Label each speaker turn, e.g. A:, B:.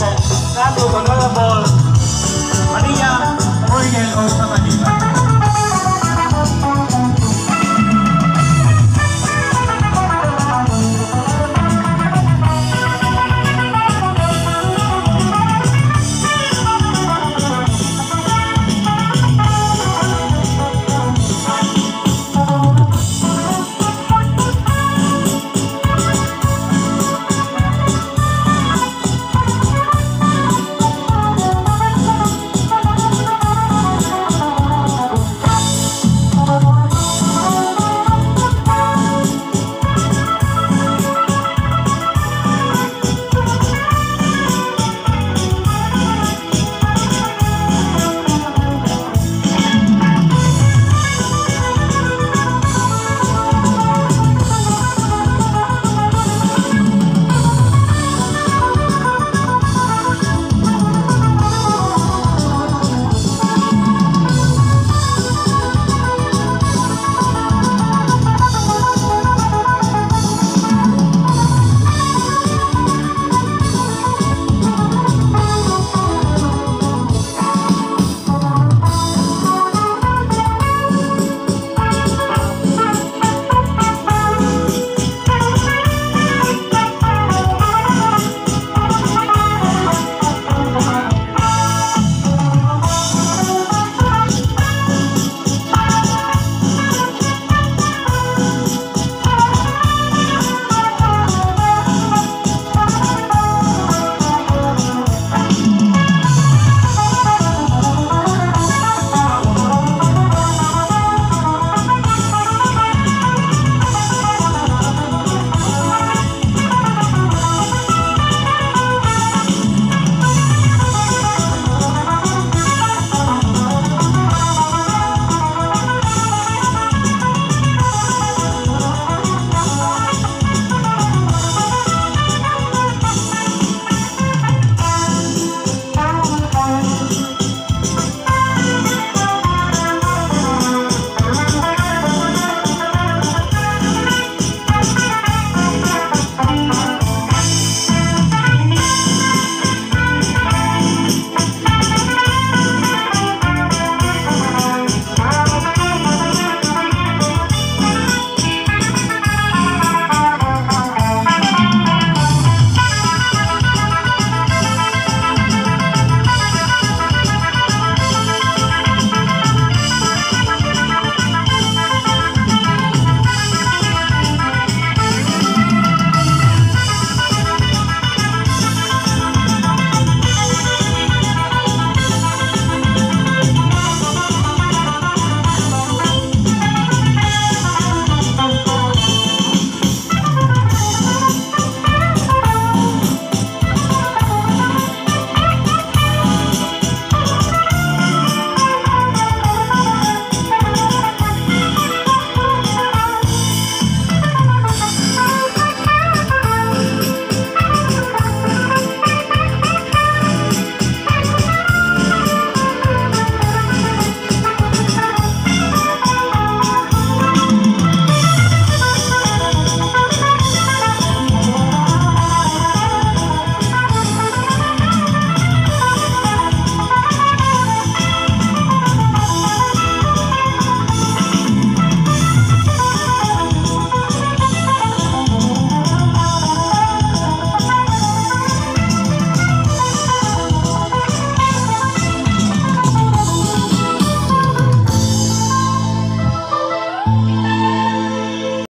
A: That was another ball. Maria Morgan also.